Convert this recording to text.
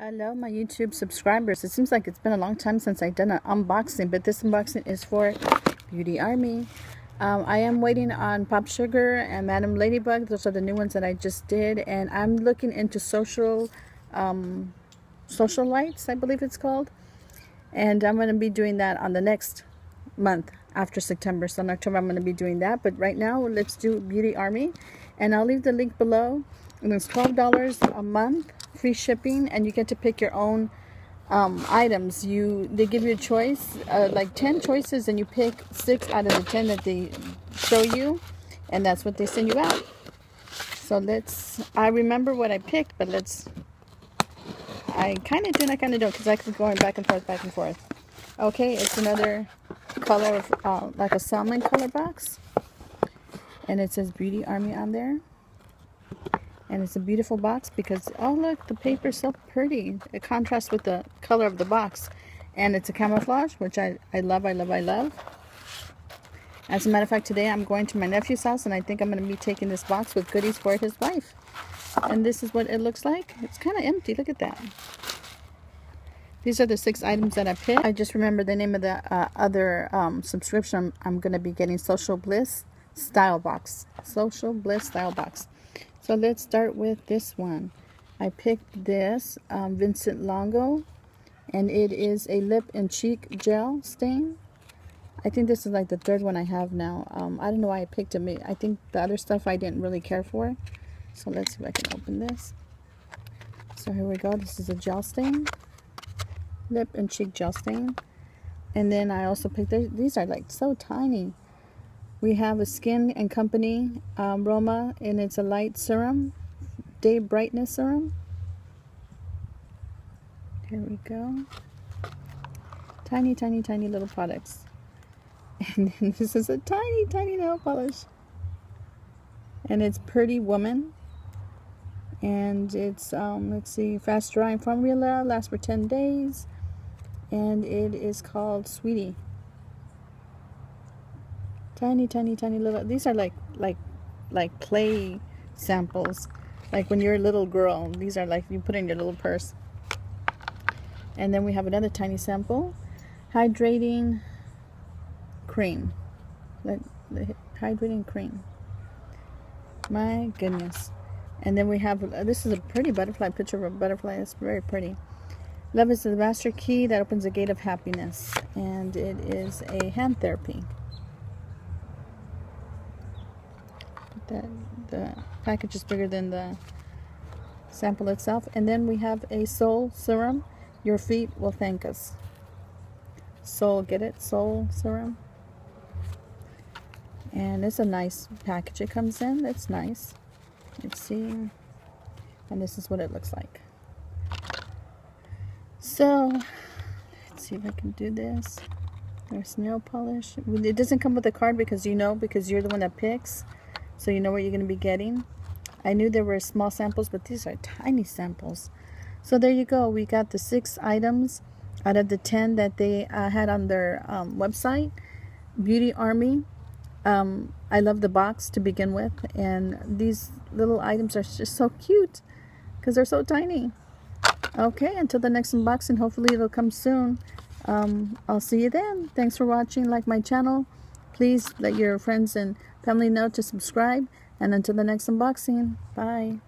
Hello, my YouTube subscribers. It seems like it's been a long time since I've done an unboxing, but this unboxing is for Beauty Army. Um, I am waiting on Pop Sugar and Madam Ladybug. Those are the new ones that I just did, and I'm looking into social, um, social lights, I believe it's called, and I'm going to be doing that on the next month after September. So in October, I'm going to be doing that. But right now, let's do Beauty Army, and I'll leave the link below. And it's twelve dollars a month free shipping and you get to pick your own um, items. You they give you a choice uh, like 10 choices and you pick six out of the 10 that they show you and that's what they send you out. So let's I remember what I picked but let's I kind of do and I kind of don't because I keep going back and forth back and forth. Okay it's another color of uh, like a salmon color box. And it says beauty army on there and it's a beautiful box because oh look the paper is so pretty. It contrasts with the color of the box. And it's a camouflage which I, I love I love I love. As a matter of fact today I'm going to my nephew's house and I think I'm going to be taking this box with goodies for his wife. And this is what it looks like. It's kind of empty. Look at that. These are the six items that I picked. I just remember the name of the uh, other um, subscription I'm, I'm going to be getting social bliss style box. Social bliss style box so let's start with this one. I picked this um, Vincent Longo and it is a lip and cheek gel stain. I think this is like the third one I have now. Um, I don't know why I picked it. I think the other stuff I didn't really care for. So let's see if I can open this. So here we go. This is a gel stain. Lip and cheek gel stain. And then I also picked, these are like so tiny. We have a Skin and Company um, Roma, and it's a light serum, day brightness serum. Here we go. Tiny, tiny, tiny little products. And then this is a tiny, tiny nail polish. And it's Pretty Woman. And it's, um, let's see, fast drying formula, lasts for 10 days. And it is called Sweetie tiny tiny tiny little these are like like like play samples. Like when you're a little girl these are like you put in your little purse. And then we have another tiny sample. Hydrating cream. Like hydrating cream. My goodness. And then we have uh, this is a pretty butterfly picture of a butterfly. It's very pretty. Love is the master key that opens the gate of happiness. And it is a hand therapy that the package is bigger than the sample itself. And then we have a Soul Serum. Your feet will thank us. Soul, get it? Soul Serum. And it's a nice package it comes in. It's nice. Let's see. And this is what it looks like. So, let's see if I can do this. There's nail polish. It doesn't come with a card because you know, because you're the one that picks so you know what you're going to be getting. I knew there were small samples, but these are tiny samples. So there you go. We got the six items out of the 10 that they uh, had on their um, website. Beauty Army. Um, I love the box to begin with. And these little items are just so cute because they're so tiny. Okay, until the next unboxing. Hopefully it'll come soon. Um, I'll see you then. Thanks for watching. Like my channel. Please let your friends and family know to subscribe. And until the next unboxing, bye.